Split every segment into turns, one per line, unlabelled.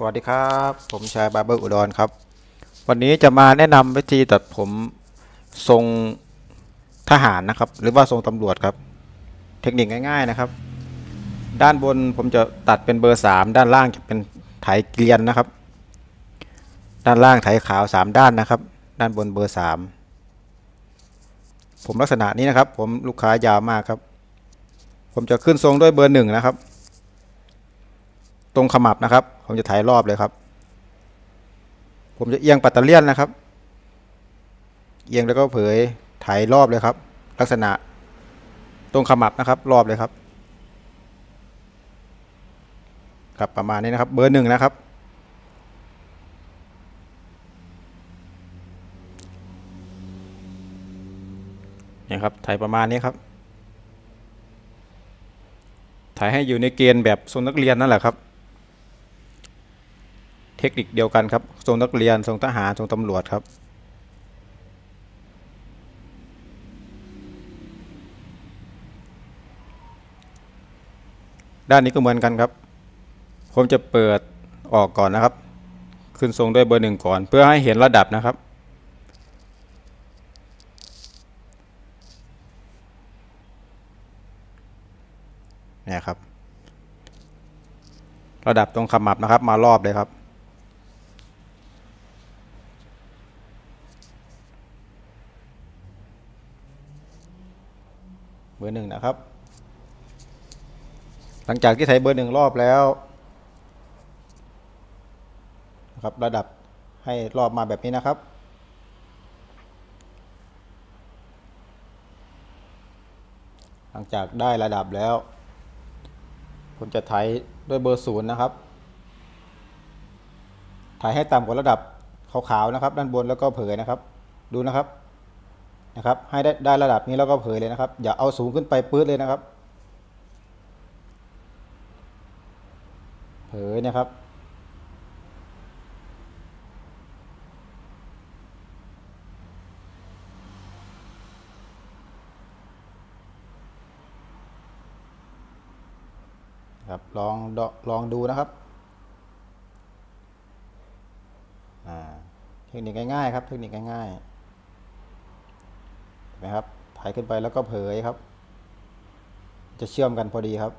สวัสดีครับ ผมชายบาร์เบอร์อุดรครับ วันนี้จะมาแนะนำวิธีตัดผมทรงทหารนะครับ หรือว่าทรงตำรวจครับ เทคนิคง่าย ๆนะครับ ด้านบนผมจะตัดเป็นเบอร์ 3 ด้านล่างจะเป็นไถเกรียนนะครับ ด้านล่างไถขาว 3 ด้านนะครับ ด้านบนเบอร์ 3 ผมลักษณะนี้นะครับ ผมลูกค้ายาวมากครับ ผมจะขึ้นทรงด้วยเบอร์หนึ่งนะครับ ตรงขมับนะครับ ผมจะถ่ายรอบเลยครับ ผมจะเอียงปัตเตเลียนนะครับ เอียงแล้วก็เผยถ่ายรอบเลยครับ ลักษณะตรงขมับนะครับ รอบเลยครับ ครับประมาณนี้นะครับ เบอร์หนึ่งนะครับ นี่ครับถ่ายประมาณนี้ครับถ่ายให้อยู่ในเกณฑ์แบบทรงนักเรียนนั่นแหละครับ เทคนิคเดียวกันครับทรงนักเรียนทรงทหารทรงตำรวจครับ ด้านนี้ก็เหมือนกันครับ ผมจะเปิดออกก่อนนะครับ ขึ้นทรงด้วยเบอร์หนึ่งก่อน เพื่อให้เห็นระดับนะครับเนี่ยครับ ระดับตรงขมับนะครับ มารอบเลยครับ เบอร์หนึ่งนะครับ หลังจากที่ไถเบอร์หนึ่งรอบแล้วนะครับระดับให้รอบมาแบบนี้นะครับ หลังจากได้ระดับแล้วผมจะไถด้วยเบอร์ศูนย์นะครับถ่ายให้ต่ำกว่าระดับขาวๆนะครับ ด้านบนแล้วก็เผยนะครับ ดูนะครับ นะครับ ให้ได้ได้ระดับนี้แล้วก็เผยเลยนะครับ อย่าเอาสูงขึ้นไปปื๊ดเลยนะครับ เผยนะครับ ครับลองลองดูนะครับเทคนิคง่ายๆครับ เทคนิคง่ายๆ นไหมครับ ถ่ายขึ้นไปแล้วก็เผยครับ จะเชื่อมกันพอดีครับ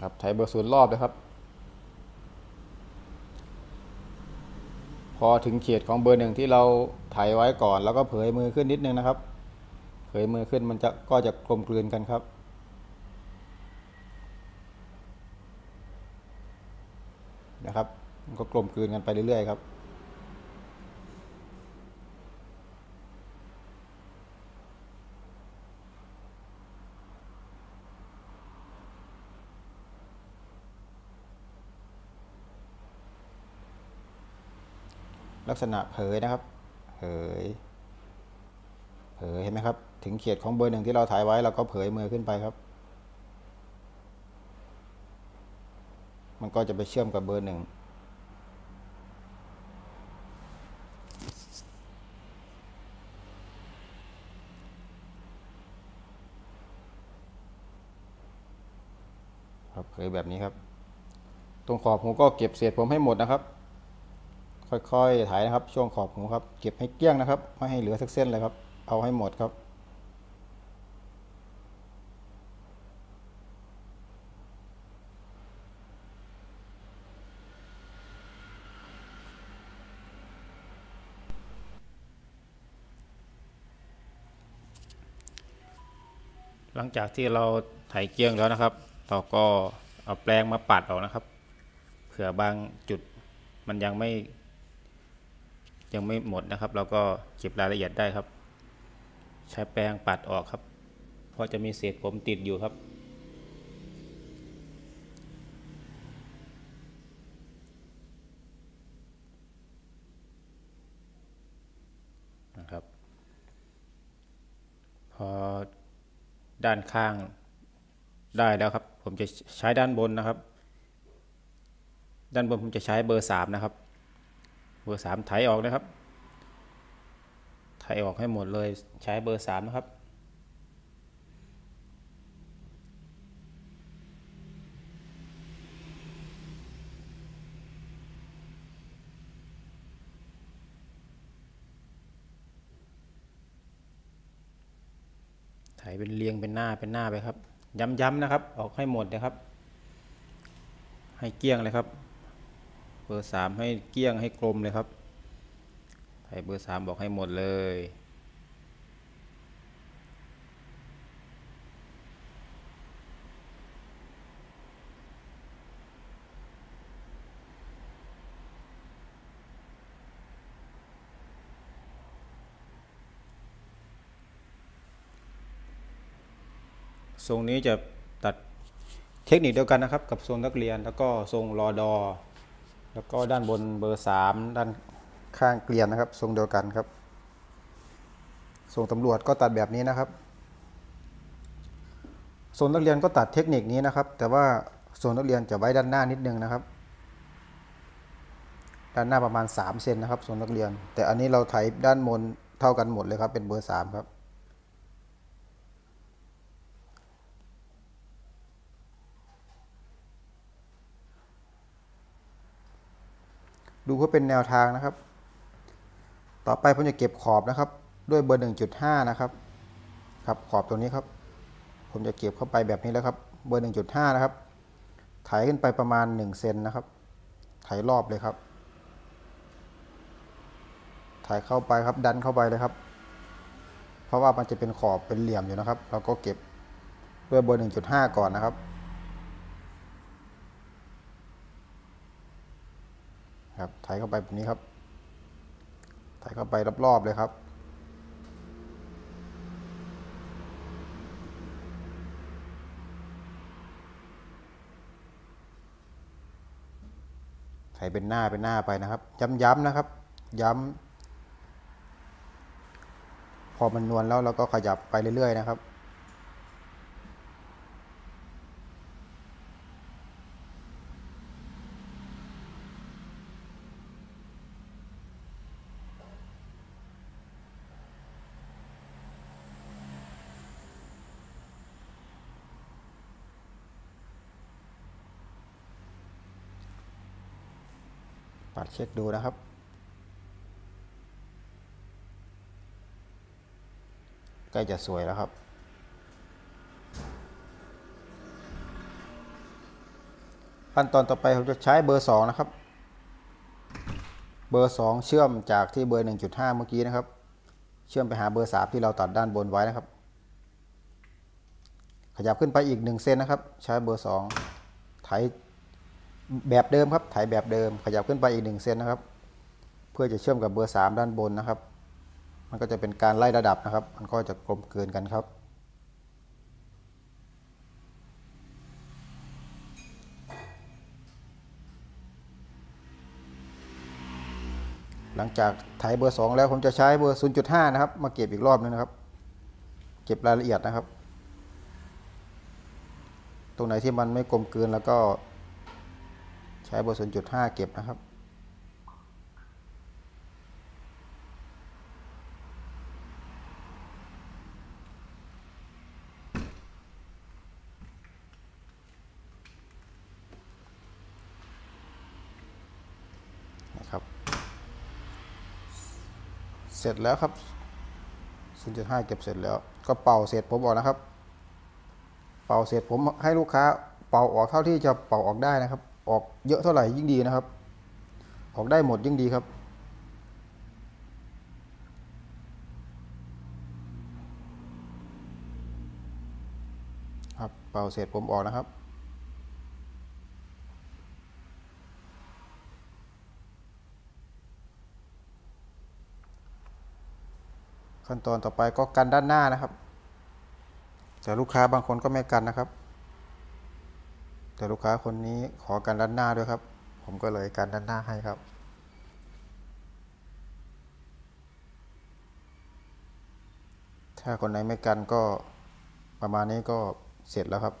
ครับถ่ายเบอร์ศูนย์รอบเลยครับพอถึงเขตของเบอร์หนึ่งที่เราถ่ายไว้ก่อน แล้วก็เผยมือขึ้นนิดนึงนะครับ ยมือขึ้นมันจะก็จะกลมกลืนกันครับ นะครับก็กลมกลืนกันไปเรื่อยๆครับลักษณะเผยนะครับ เผย เผยเห็นไหมครับ ถึงเขตของเบอร์หนึ่งที่เราถ่ายไว้เราก็เผยมือขึ้นไปครับ มันก็จะไปเชื่อมกับเบอร์หนึ่งครับเผยแบบนี้ครับ ตรงขอบหูก็เก็บเศษผมให้หมดนะครับ ค่อยๆถ่ายนะครับ ช่วงขอบหูครับ เก็บให้เกลี้ยงนะครับ ไม่ให้เหลือสักเส้นเลยครับ เอาให้หมดครับ งจากที่เราไถเกลี้ยงแล้วนะครับ เราก็เอาแปรงมาปัดออกนะครับ เผื่อบางจุดมันยังไม่ ยังไม่หมดนะครับ เราก็เก็บรายละเอียดได้ครับ ใช้แปรงปัดออกครับ เพราะจะมีเศษผมติดอยู่ครับนะครับ พอ ด้านข้างได้แล้วครับ ผมจะใช้ด้านบนนะครับ ด้านบนผมจะใช้เบอร์สามนะครับ เบอร์สามไถออกนะครับ ไถออกให้หมดเลยใช้เบอร์สามนะครับ ไถเป็นเรียงเป็นหน้าเป็นหน้าไปครับ ย้ำๆนะครับ ออกให้หมดนะครับ ให้เกลี้ยงเลยครับ เบอร์สามให้เกลี้ยงให้กลมเลยครับไถเบอร์สามบอกให้หมดเลย ทรงนี้จะตัดเทคนิคเดียวกันนะครับ กับทรงนักเรียนแล้วก็ทรงรอดอ แล้วก็ด้านบนเบอร์สามด้านข้างเกลียนนะครับ ทรงเดียวกันครับ ทรงตำรวจก็ตัดแบบนี้นะครับทรงนักเรียนก็ตัดเทคนิคนี้นะครับ แต่ว่าทรงนักเรียนจะไว้ด้านหน้านิดนึงนะครับ ด้านหน้าประมาณ3เซนนะครับทรงนักเรียน แต่อันนี้เราไถด้านบนเท่ากันหมดเลยครับเป็นเบอร์3ครับ ดูเพื่อเป็นแนวทางนะครับ ต่อไปผมจะเก็บขอบนะครับ ด้วยเบอร์ 1.5 นะครับ ครับขอบตรงนี้ครับ ผมจะเก็บเข้าไปแบบนี้แล้วครับ เบอร์ 1.5 นะครับ ไถขึ้นไปประมาณ 1 เซนนะครับ ไถรอบเลยครับ ไถเข้าไปครับดันเข้าไปเลยครับ เพราะว่ามันจะเป็นขอบเป็นเหลี่ยมอยู่นะครับ เราก็เก็บด้วยเบอร์ 1.5 ก่อนนะครับ ครับไถเข้าไปแบบนี้ครับไถเข้าไปรอบๆเลยครับไถเป็นหน้าเป็นหน้าไปนะครับ ย้ำๆนะครับ ย้ำ พอมันนวลแล้วเราก็ขยับไปเรื่อยๆนะครับ ปัดเช็คดูนะครับ ใกล้จะสวยแล้วครับ ขั้นตอนต่อไปผมจะใช้เบอร์ 2 นะครับ เบอร์ 2 เชื่อมจากที่เบอร์ 1.5 เมื่อกี้นะครับ เชื่อมไปหาเบอร์ 3 ที่เราตัดด้านบนไว้นะครับ ขยับขึ้นไปอีก 1 เซนนะครับ ใช้เบอร์ 2 ไถ แบบเดิมครับถ่ายแบบเดิม ขยับขึ้นไปอีก1เซนนะครับ เพื่อจะเชื่อมกับเบอร์ 3 ด้านบนนะครับ มันก็จะเป็นการไล่ระดับนะครับ มันก็จะกลมเกินกันครับ หลังจากถ่ายเบอร์ 2 แล้วผมจะใช้เบอร์ 0.5 นะครับ มาเก็บอีกรอบนึงนะครับ เก็บรายละเอียดนะครับ ตรงไหนที่มันไม่กลมเกินแล้วก็ ใช้เบอร์0.5เก็บนะครับนะครับ เสร็จแล้วครับ 0.5 เก็บเสร็จแล้ว ก็เป่าเสร็จผมบอกนะครับ เป่าเสร็จผมให้ลูกค้าเป่าออกเท่าที่จะเป่าออกได้นะครับ ออกเยอะเท่าไหร่ยิ่งดีนะครับ ออกได้หมดยิ่งดีครับ ครับเป่าเสร็จผมออกนะครับขั้นตอนต่อไปก็กันด้านหน้านะครับ แต่ลูกค้าบางคนก็ไม่กันนะครับ แต่ลูกค้าคนนี้ขอกันด้านหน้าด้วยครับ ผมก็เลยกันด้านหน้าให้ครับถ้าคนไหนไม่กันก็ประมาณนี้ก็เสร็จแล้วครับ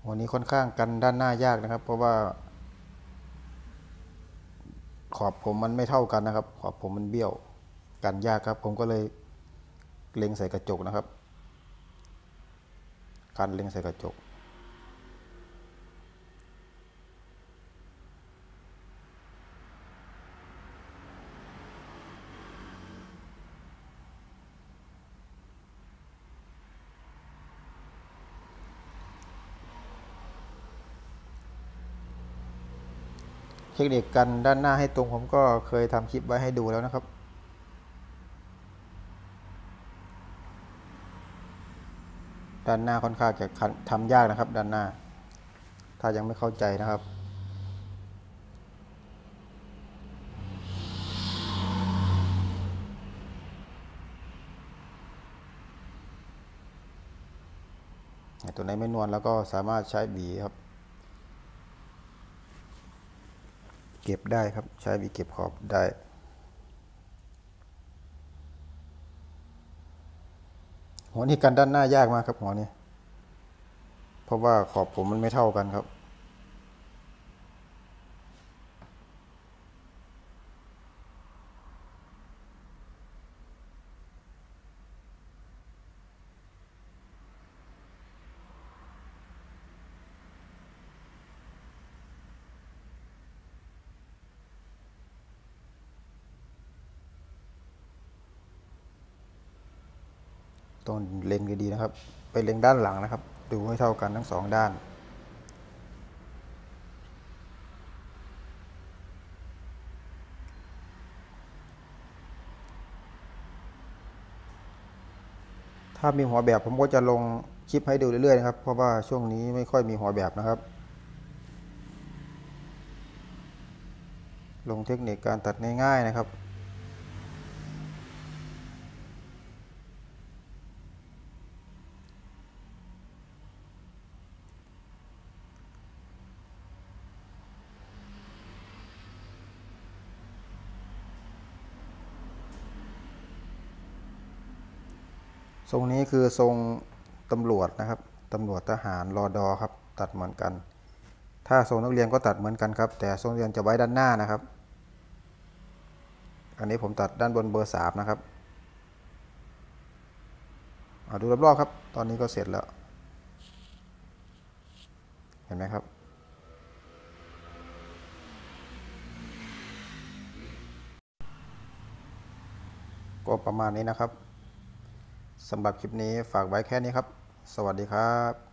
คหัวนี้ค่อนข้างกันด้านหน้ายากนะครับ เพราะว่า ขอบผมมันไม่เท่ากันนะครับ ขอบผมมันเบี้ยว กันยากครับ ผมก็เลยเล็งใส่กระจกนะครับ การเล็งใส่กระจก เทคนิคกันด้านหน้าให้ตรงผมก็เคยทำคลิปไว้ให้ดูแล้วนะครับ ด้านหน้าค่อนข้างจะทำยากนะครับ ด้านหน้า ถ้ายังไม่เข้าใจนะครับ ตัวไหนไม่นวลแล้วก็สามารถใช้บีครับ เก็บได้ครับใช้บีเก็บขอบได้ หัวนี้กันด้านหน้ายากมากครับหัวนี้เพราะว่าขอบผมมันไม่เท่ากันครับ ต้องเล็งดีๆนะครับ ไปเล็งด้านหลังนะครับ ดูให้เท่ากันทั้งสองด้าน ถ้ามีหัวแบบผมก็จะลงคลิปให้ดูเรื่อยๆนะครับ เพราะว่าช่วงนี้ไม่ค่อยมีหัวแบบนะครับ ลงเทคนิคการตัดง่ายๆนะครับ ทรงนี้คือทรงตำรวจนะครับตำรวจทหารรอดอครับ ตัดเหมือนกัน ถ้าทรงนักเรียนก็ตัดเหมือนกันครับ แต่ทรงนักเรียนจะไว้ด้านหน้านะครับ อันนี้ผมตัดด้านบนเบอร์สามนะครับดูรอบๆครับ ตอนนี้ก็เสร็จแล้ว เห็นไหมครับ ก็ประมาณนี้นะครับ สำหรับคลิปนี้ฝากไว้แค่นี้ครับ สวัสดีครับ